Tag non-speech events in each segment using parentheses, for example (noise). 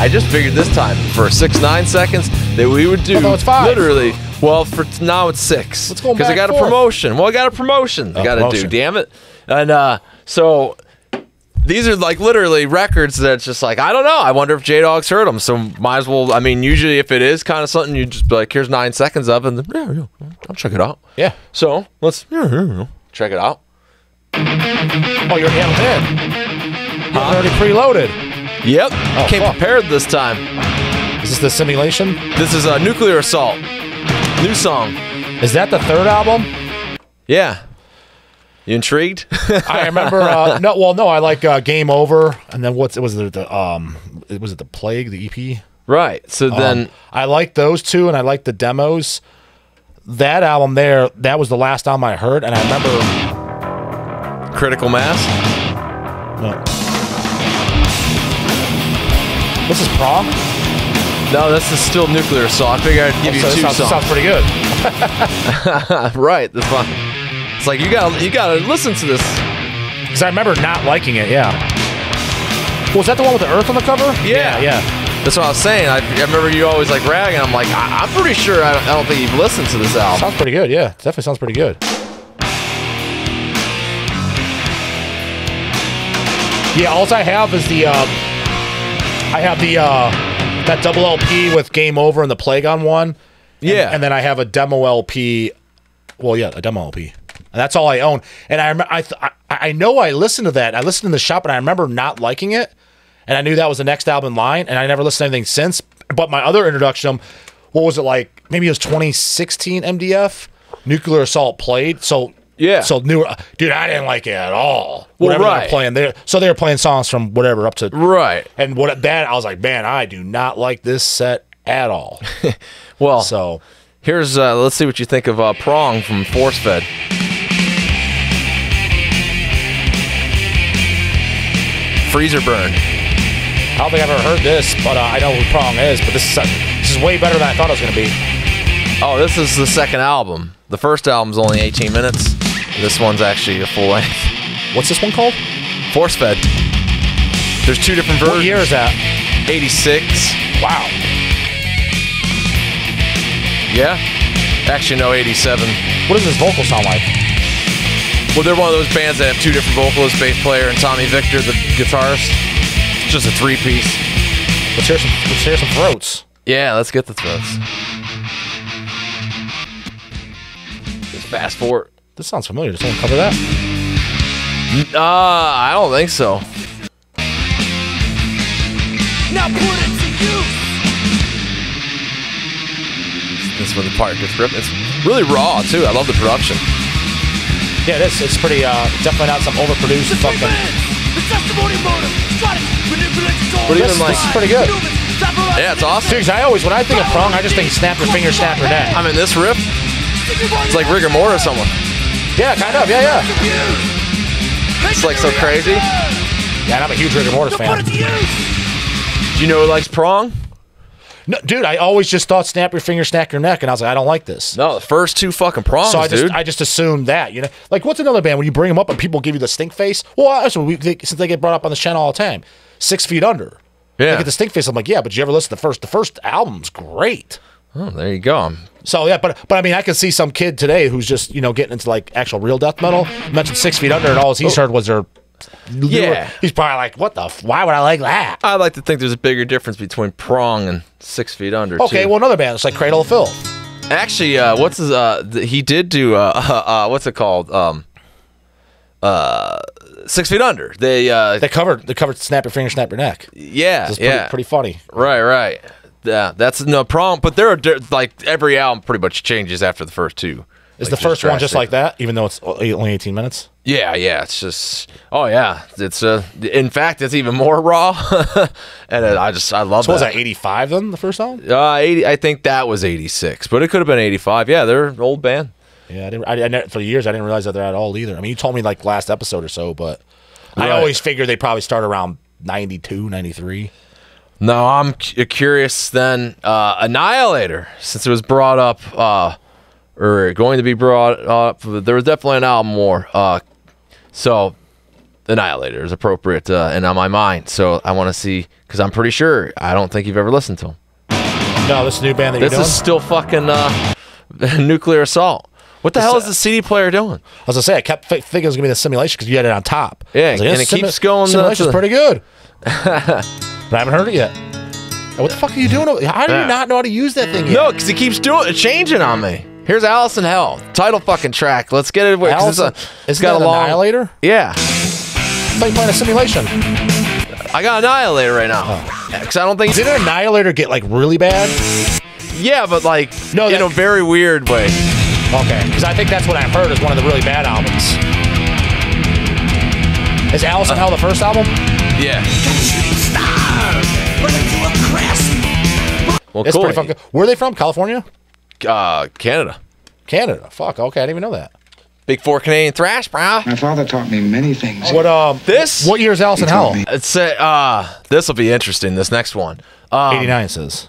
I just figured this time for six nine seconds that we would do Oh, no, it's five. literally. Well, for t- now it's six. Let's go because I got a forth. promotion. Well, I got a promotion. I got to do. Damn it! And uh, so these are like literally records that's just like I don't know. I wonder if J Dog's heard them. So might as well. I mean, usually if it is kind of something, you just be like, here's nine seconds of, it, and then, yeah, yeah, I'll check it out. Yeah. So let's yeah, yeah, yeah, check it out. Oh, you're have them in. You're already preloaded. Yep, came fuck. prepared this time. Is this the simulation? This is a nuclear assault. New song. Is that the third album? Yeah. You intrigued? I (laughs) remember. Uh, no, well, no, I like uh, Game Over, and then what's was it? The um, it was it the Plague, the EP. right. So then, Um, I like those two, and I like the demos. That album there, that was the last album I heard, and I remember. critical mass. No. This is Prong. No, this is still nuclear so I figured I'd give you So two sounds, songs. sounds pretty good. (laughs) right. That's fine. It's like you gotta you gotta listen to this. Because I remember not liking it. Yeah. Was that the one with the Earth on the cover? Yeah. yeah. That's what I was saying. I, I remember you always like ragging. I'm like, I, I'm pretty sure I don't, I don't think you've listened to this album. Sounds pretty good. Yeah, definitely sounds pretty good. Yeah, all I have is the. Uh, I have the uh, that double LP with Game Over and the Plague on one. Yeah. and then I have a demo LP. Well, yeah, a demo LP. And that's all I own. And I I, th- I I know I listened to that. I listened in the shop, and I remember not liking it. And I knew that was the next album in line, and I never listened to anything since. But my other introduction, what was it like? Maybe it was 2016 MDF. Nuclear Assault played. So Yeah. So new, dude, I didn't like it at all. Well, whatever they right. were playing there. So they were playing songs from whatever up to right. and what that I was like, man, I do not like this set at all. (laughs) Well, so here's uh, let's see what you think of uh, Prong from Force Fed. Freezer burn. I don't think I've ever heard this, but uh, I know who Prong is. But this is this is way better than I thought it was gonna be. Oh, this is the second album. The first album's only 18 minutes. This one's actually a full length. What's this one called? Force Fed. There's two different versions. What year is that? 86. Wow. Yeah. Actually, no, 87. What does this vocal sound like? Well, they're one of those bands that have two different vocalists, bass player and Tommy Victor, the guitarist. It's just a three piece. Let's hear some. Let's hear some throats. Yeah, let's get the throats. Just fast forward. This sounds familiar. Does someone cover that? Uh, I don't think so. Now put it to use. This is when the part gets ripped. It's really raw too. I love the production. Yeah, this it's pretty. uh Definitely not some overproduced fucking. The testimony motive. Try to manipulate the soul. But even This, like, this is pretty good. yeah, it's awesome. Dude, I always when I think of Prong, I just think snap your finger, snap your neck. I mean, this riff, it's like rigor mortis or someone. Yeah, kind of. Yeah, yeah. It's like so crazy. Yeah, and I'm a huge rigor mortis fan. it to use. Do you know who likes prong? No, dude, I always just thought snap your finger, snap your neck, and I was like, I don't like this. No, the first two fucking prongs, So I just dude. I just assumed that you know, like what's another band when you bring them up and people give you the stink face? Well, that's what we they, since they get brought up on this channel all the time. Six feet under. Yeah. They get the stink face. I'm like, yeah, but you ever listen to the first? The first album's great. Oh, there you go. So yeah, but but I mean, I could see some kid today who's just you know getting into like actual real death metal. You mentioned Six Feet Under, and all he's heard was their. Yeah. he's probably like, "What the? F- why would I like that?" I like to think there's a bigger difference between prong and six feet under. Okay, too. well, another band. It's like Cradle of Filth. Actually, uh, what's his? Uh, he did do. (laughs) Uh, uh, what's it called? Um, uh, six feet under. They. Uh, They covered they covered Snap Your Finger, Snap Your Neck. yeah. It's pretty, yeah. pretty funny. Right. Right. Yeah. That's no problem. But there are like every album pretty much changes after the first two. Is Like, the first one just like that, even though it's only 18 minutes? Yeah, yeah. It's just, oh yeah. It's uh, in fact, it's even more raw, (laughs) and uh, I just, I love So was that. that 85 then, the first song? Uh, eighty. I think that was eighty-six, but it could have been eighty-five. Yeah, they're an old band. Yeah, I didn't. I, I never, for years, I didn't realize that they're at all either. I mean, you told me like last episode or so, but I always figured they probably start around 92, 93. No, I'm cu- curious. Then uh, Annihilator, since it was brought up, uh, or going to be brought up, there was definitely an album more. Uh, so Annihilator is appropriate uh, and on my mind. So I want to see because I'm pretty sure I don't think you've ever listened to them. No, this new band that This you're doing. is still fucking uh, (laughs) nuclear assault. What the hell is the CD player doing? I was gonna say I kept fi- thinking it was gonna be the simulation because you had it on top. Yeah, was and it keeps going, uh, Simulation's the- pretty good. (laughs) but I haven't heard it yet. What the fuck are you doing? How do you not know how to use that thing yet? No, because he keeps doing changing on me. Here's Alice in Hell, title fucking track. Let's get it. 'cause Alice, it's, a, it's got a long. Annihilator? Yeah, I thought you playing Assimilation. I got Annihilator right now. Oh. Because I don't think. Did Annihilator get like really bad? Yeah, but like No, in that- a very weird way. Okay, because I think that's what I've heard is one of the really bad albums. Is Alice in uh. Hell the first album? Yeah. Well, It's cool. pretty fucking. Where are they from? California? uh, Canada. Canada. Fuck. Okay, I didn't even know that. Big four Canadian thrash, bro. My father taught me many things. What um? This What year is Alice in Hell? It's uh, uh this will be interesting. This next one. Um, Eighty nine says.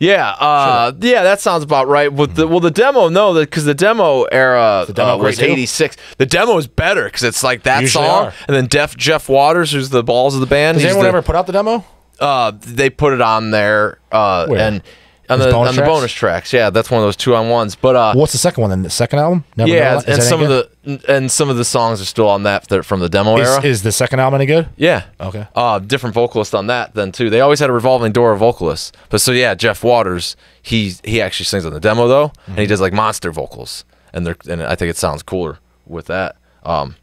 Yeah, uh, yeah, that sounds about right. With the, well, the demo, no, because the demo era the demo uh, was great too? '86. The demo is better because it's like that Usually song, are. and then Def Jeff Waters, who's the balls of the band. Does anyone the- ever put out the demo? Uh, they put it on there, uh, Where? and on the bonus on the tracks? bonus tracks. Yeah, that's one of those two on ones. But uh, What's the second one? Then the second album? Never yeah? Is and some of the and some of the songs are still on that from the demo good? era. is, is the second album any good? Yeah. Okay. Uh, different vocalist on that then too. They always had a revolving door of vocalists. But so yeah, Jeff Waters, he he actually sings on the demo though, and Mm-hmm. he does like monster vocals, and they're and I think it sounds cooler with that. Um,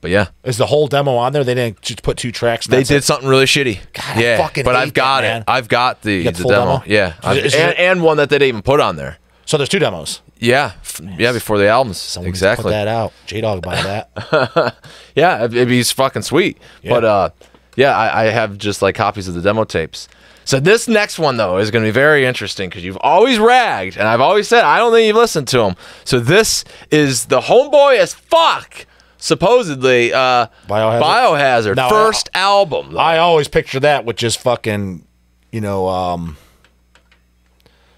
but yeah, Is the whole demo on there? They didn't just put two tracks. they did it? something really shitty. God, yeah, fucking but I've got that, it. I've got the, the the demo. demo? Yeah, I've- is it- and, and one that they didn't even put on there. So there's two demos. Yeah, f- yeah, before the albums. Someone exactly. Put that out. J Dog buy that. (laughs) Yeah, it'd, it'd be fucking sweet. Yeah. But uh, yeah, I, I have just like copies of the demo tapes. So this next one though is going to be very interesting because you've always ragged, and I've always said I don't think you've listened to them. So this is the homeboy as fuck, supposedly uh, Biohazard? Biohazard Now, first album. though. I always picture that with just fucking, you know, um,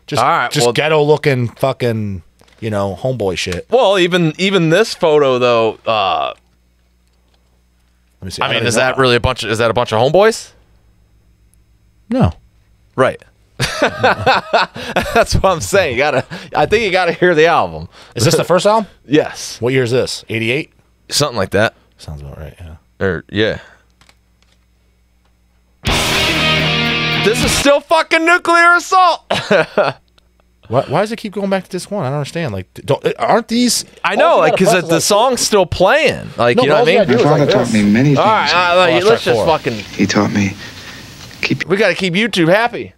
just All right, just well- ghetto looking fucking, you know, homeboy shit. well, even even this photo though. Uh, Let me see. I mean, is even that really a bunch? Of, is that a bunch of homeboys? no? Right. (laughs) That's what I'm saying. You gotta. I think you gotta hear the album. Is this the first album? (laughs) Yes, What year is this? Eighty eight. Something like that. Sounds about right. Yeah. Or yeah. This is still fucking nuclear assault. (laughs) Why, why does it keep going back to this one? I don't understand. Like, don't, uh, aren't these? I know, like, because press the, like- song's still playing. Like, No, you know what I mean? gotta My father like taught this. me many things. All right, all right, let's just four. fucking. He taught me keep We gotta keep YouTube happy.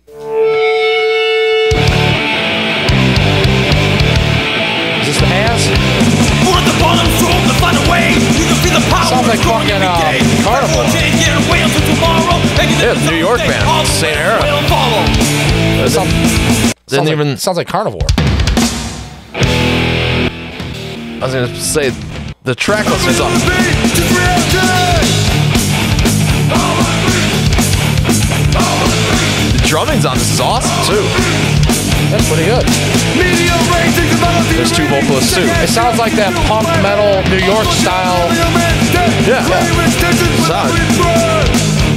Sounds like fucking, uh. Carnivore. Can't get away until tomorrow. Making Yeah, New York band. All the Same way era. will. Sounds, Didn't sounds even. Like, sounds like Carnivore. I was gonna say the track listing's on. The drumming's on. This is awesome too. That's pretty good. There's two vocalists too. It sounds like that punk metal New York style. Yeah.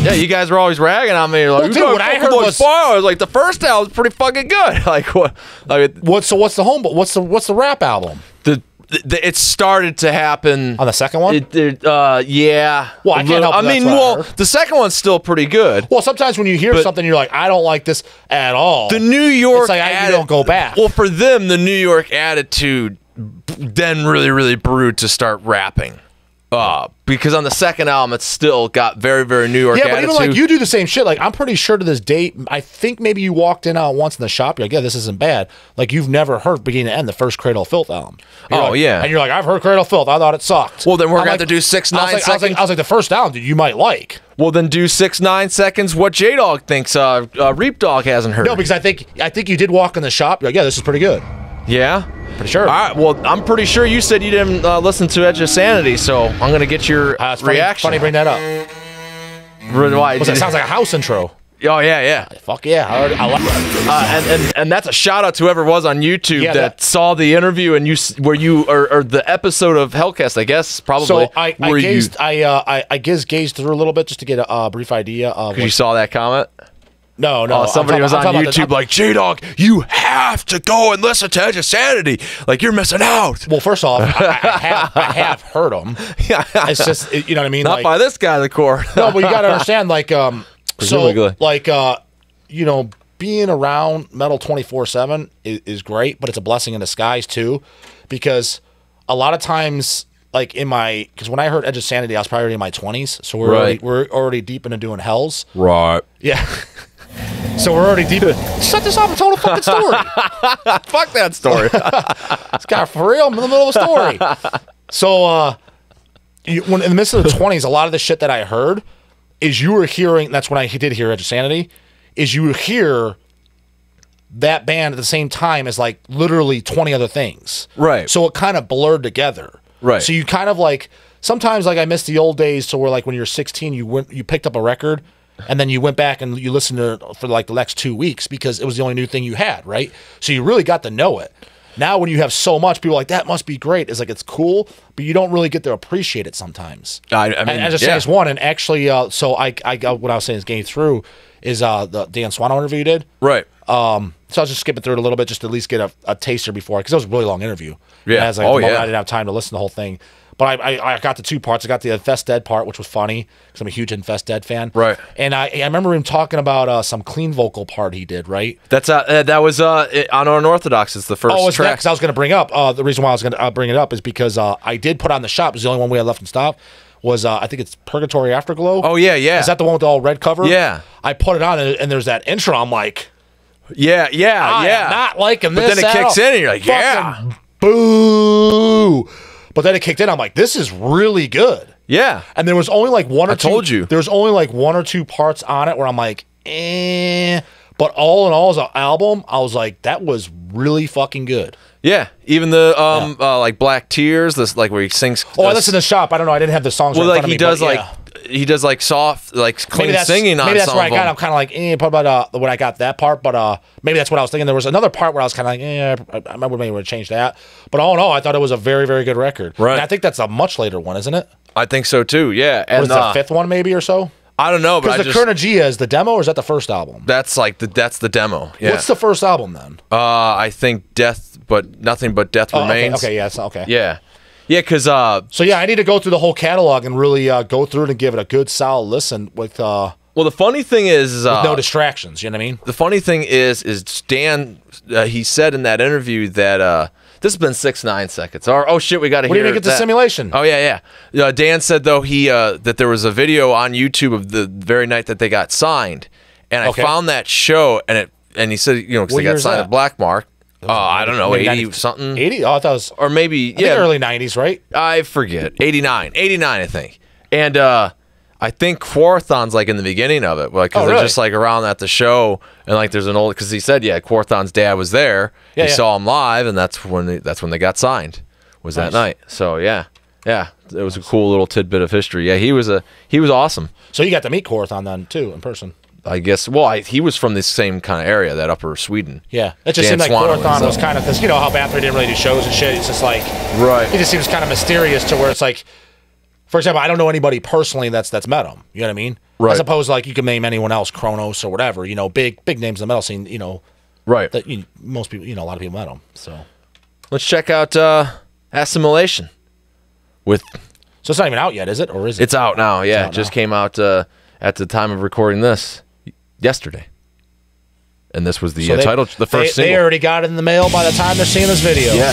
Yeah, you guys were always ragging on me. Like, Well, you dude, guys what I heard like was- Fire. I was like, the first album's pretty fucking good. (laughs) Like what? Like What? So what's the home? What's the what's the rap album the, the it started to happen on the second one? It, it, uh, yeah. Well, I A can't help I that's mean, what I well, heard. the second one's still pretty good. well, sometimes when you hear something, you're like, I don't like this at all. The New York, It's like, I- you don't go back. Well, for them, the New York attitude then really, really brewed to start rapping. Uh, because on the second album, it's still got very, very New York yeah, but even like you do the same shit. Like I'm pretty sure to this date, I think maybe you walked in out once in the shop. You're like, yeah, this isn't bad. Like you've never heard beginning to end the first Cradle of Filth album. You're Oh, like- yeah. and you're like, I've heard Cradle of Filth. I thought it sucked. Well, then we're I'm gonna like- have to do six, I was nine I was like, seconds. I was like, the first album, dude, you might like. well, then do six, nine seconds. What J Dog thinks uh, uh, Reap Dog hasn't heard. No, because I think I think you did walk in the shop. You're like, yeah, this is pretty good. yeah. Pretty sure. All right. Well, I'm pretty sure you said you didn't uh, listen to Edge of Sanity, so I'm gonna get your Uh, it's funny, reaction. funny, bring that up. Why, did- that sounds like a house intro. Oh yeah, yeah. Fuck yeah. I already, I like Uh, and, and and that's a shout out to whoever was on YouTube Yeah, that, that- saw the interview and you where you or, or the episode of Hellcast, I guess probably. So I, I where you I, uh, I, I gazed, gazed through a little bit just to get a uh, brief idea of. because you saw that comment. No, no. I'm somebody was on the- YouTube like J Dog, you have to go and listen to Edge of Sanity. Like you're missing out. Well, first off, I, I (laughs) have, I have heard them. It's just, it- you know what I mean. Not like, by this guy, the core. no, but you got to understand, like, um, so, like, uh, you know, being around metal twenty four seven is great, but it's a blessing in disguise too, because a lot of times, like in my, because when I heard Edge of Sanity, I was probably in my twenties, so we're already, we're already deep into doing Hells. right. Yeah. (laughs) So we're already deep. Shut this off and tell the fucking story. (laughs) Fuck that story. (laughs) This guy for real. I'm in the middle of a story. So, uh, you, when in the midst of the twenties, a lot of the shit that I heard is you were hearing. That's when I did hear Edge of Sanity. Is you hear that band at the same time as like literally twenty other things. Right. So it kind of blurred together. Right. So you kind of like sometimes like I miss the old days to where like when you're 16 you went you picked up a record and then you went back and you listened to it for like the next two weeks because it was the only new thing you had, right? So you really got to know it. Now when you have so much, people are like that must be great. It's like it's cool, but you don't really get to appreciate it sometimes. I- I And mean, as I say, yeah. it's one, and actually, uh, so I, I got what I was saying is getting through is uh, the Dan Swano interview you did. right. Um, so I was just skipping through it a little bit just to at least get a, a taster before because it was a really long interview. Yeah. And as I, Oh, yeah. I didn't have time to listen to the whole thing. But I, I, I got the two parts. I got the Infestdead part, which was funny because I'm a huge Infestdead fan. Right. And I, I remember him talking about uh, some clean vocal part he did, right? That's uh, uh, that was uh on Unorthodox. It's the first Oh, it's that track. because I was going to bring up uh, the reason why I was going to uh, bring it up is because uh, I did put on the shop. It was the only one we had left in stock. Was uh, I think it's Purgatory Afterglow? Oh, yeah, yeah. Is that the one with the all red cover? Yeah. I put it on and, and there's that intro. I'm like, yeah, yeah, I yeah. not liking But this. But then it kicks all. in and you're like, Fucking yeah. boo. But then it kicked in. I'm like, this is really good. yeah. And there was only like one or I two. told you. There was only like one or two parts on it where I'm like, eh. But all in all, as an album, I was like, that was really fucking good. Yeah, even the um uh, like Black Tears, this like where he sings. Oh, I uh, listened to Shop. I don't know. I didn't have the songs. Well, right like he me, does but like yeah. he does like soft like clean singing on maybe that's where I got. I'm kind of like, eh, about uh, when I got that part. But uh, maybe that's what I was thinking. There was another part where I was kind of like, eh, I, I remember maybe we would change that. But all in all, I thought it was a very, very good record. Right. And I think that's a much later one, isn't it? I think so too. Yeah, and Was the uh, fifth one maybe or so? I don't know, but I the just Kur-Nu-Gi-A is the demo, or is that the first album? that's like the that's the demo. Yeah, What's the first album then? uh, I think Death, but nothing but Death Oh, okay, remains. okay, yes, okay. Yeah, yeah, because uh, So yeah, I need to go through the whole catalog and really uh, go through it and give it a good solid listen with uh, well, the funny thing is, is uh, no distractions. You know what I mean? the funny thing is is Dan uh, he said in that interview that uh this has been six nine seconds. Or oh shit we got to What do hear you think it's Assimilation? oh yeah yeah. Uh, Dan said though he uh that there was a video on YouTube of the very night that they got signed. And I found that show and it and he said you know because they got signed that? at Black Mark. Uh, I don't know Maybe 80 90 something? 80? Oh, I thought it was or maybe I yeah. early 90s, right? I forget. 89 89 I think. And uh I think Quarthon's like in the beginning of it, like 'cause Oh, they're really? just like around at the show, and like there's an old because he said yeah, Quarthon's dad was there. Yeah, he yeah. saw him live, and that's when they, that's when they got signed. Was that night? So yeah, yeah, it was a cool little tidbit of history. Yeah, he was a he was awesome. So you got to meet Quarthon then too in person. I guess. Well, I, he was from the same kind of area, that upper Sweden. Yeah, it just Dan seemed like Swano Quarthon was, kind of because you know how Bathory didn't really do shows and shit. It's just like Right. it just seems kind of mysterious to where it's like, for example, I don't know anybody personally that's that's met him. You know what I mean? Right. As opposed to like you can name anyone else, Cronos or whatever. You know, big big names in the metal scene. You know Right. that you, most people, you know, a lot of people met him. So Let's check out uh, Assimilation. With so it's not even out yet, is it? Or is it? it's out now. Yeah, out it just now. came out uh, at the time of recording this yesterday. And this was the So uh, they- title, the they, first They single. already got it in the mail by the time they're seeing this video. yeah,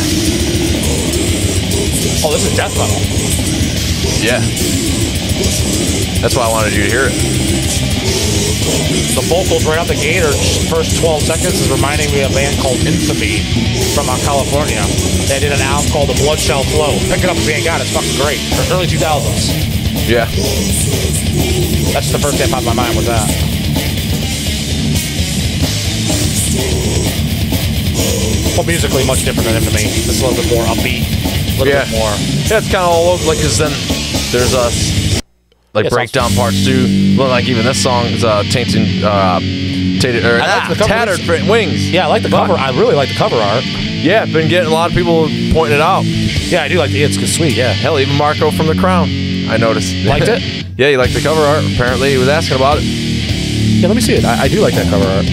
Oh, this is death metal. Yeah. That's why I wanted you to hear it. The vocals right out the gate, or first 12 seconds, is reminding me of a band called Infamy from uh, California. They did an album called The Blood Shall Flow. Pick it up if you ain't got it. It's fucking great. Early 2000s. Yeah. That's the first thing that popped my mind was that. Well, musically, much different than Infamy. This is a little bit more upbeat. A little Yeah. bit more. Yeah, it's kind of all over. Like, cause then there's us. like sounds- breakdown parts too. Well, like even this song's uh, tainted, uh, tainted, or, like ah, tattered Fr- wings. Yeah, I like the Fuck. cover. I really like the cover art. Yeah, been getting a lot of people pointing it out. Yeah, I do like the it's sweet. Yeah, Hell, even Marco from The Crown, I noticed. (laughs) Liked it? yeah, he liked the cover art. Apparently, he was asking about it. yeah. Let me see it. I, I do like that cover art.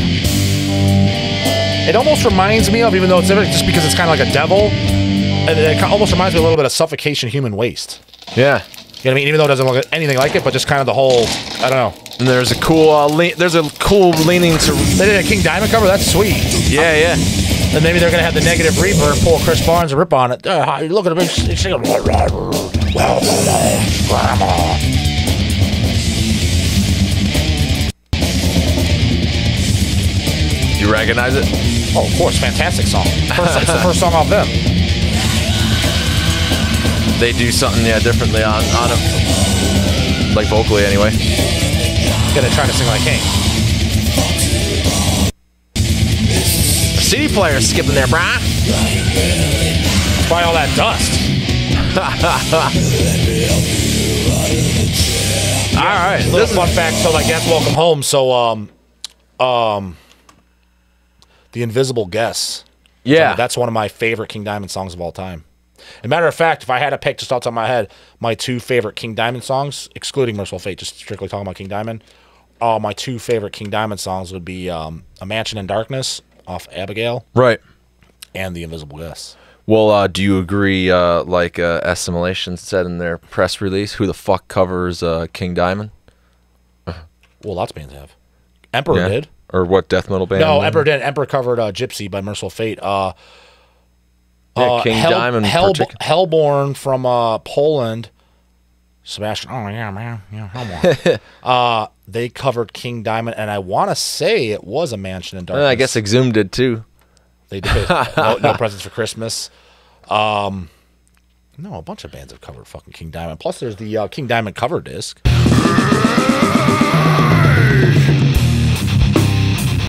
It almost reminds me of, even though it's different, just because it's kind of like a devil. It, it almost reminds me a little bit of Suffocation Human Waste. Yeah. You know what I mean? Even though it doesn't look anything like it, but just kind of the whole. I don't know. And there's a cool, uh, there's a cool leaning to. They did a King Diamond cover. That's sweet. Yeah, yeah. And maybe they're gonna have the negative reverb, pull Chris Barnes and rip on it. Uh, look at him. He's singing. You recognize it? Oh, of course, fantastic song. First, it's the first song off them. They do something, yeah, differently on on it, like vocally anyway. Yeah, they're trying to sing like King. CD player skipping there, brah. By all that dust. (laughs) All right, Little this is fun fact. So, like, that's Welcome Home. So, um, um, the Invisible Guest. yeah. that's one of my favorite King Diamond songs of all time. As a matter of fact, if I had to pick just off the top of my head, my two favorite King Diamond songs, excluding Mercyful Fate, just strictly talking about King Diamond, uh, my two favorite King Diamond songs would be um, A Mansion in Darkness off Abigail right. and The Invisible Guest. Well, uh, do you agree? Uh, like uh, Assimilation said in their press release, who the fuck covers uh, King Diamond? (laughs) Well, lots of bands have. Emperor did. Or what death metal band? No, Emperor did. Emperor covered uh, Gypsy by Mercyful Fate. Yeah, uh, King Hell- Diamond. Hell, partic- Hellborn from uh, Poland. Sebastian. Oh yeah, man. Yeah, Hellborn. (laughs) uh, they covered King Diamond, and I want to say it was a Mansion in Darkness. I guess Exhumed did too. they did. no, no (laughs) presents for Christmas. Um, no, a bunch of bands have covered fucking King Diamond. Plus, there's the uh, King Diamond cover disc.